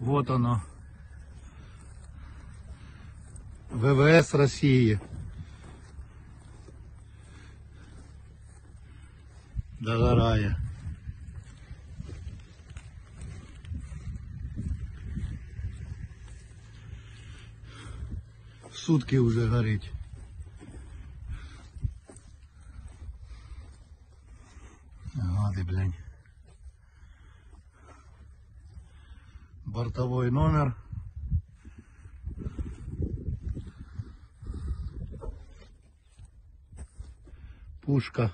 Вот оно. ВВС России. Догорає. Сутки уже горить. Гады, блядь. Бортовой номер. Пушка.